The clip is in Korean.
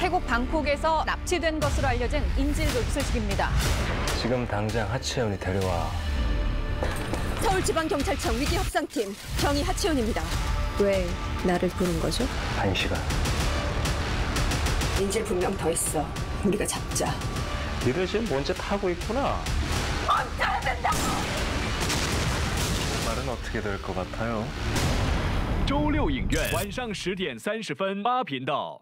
태국 방콕에서 납치된 것으로 알려진 인질극 소식입니다. 지금 당장 하치현이 데려와. 서울지방경찰청 위기협상팀 경위 하치현입니다. 왜 나를 부른 거죠? 한 시간. 인질 분명 더 있어. 우리가 잡자. 니들 지금 뭔짓 하고 있구나. 멈춰야 된다! 말은 어떻게 될 것 같아요? 周六影院晚上十点三十分八频道。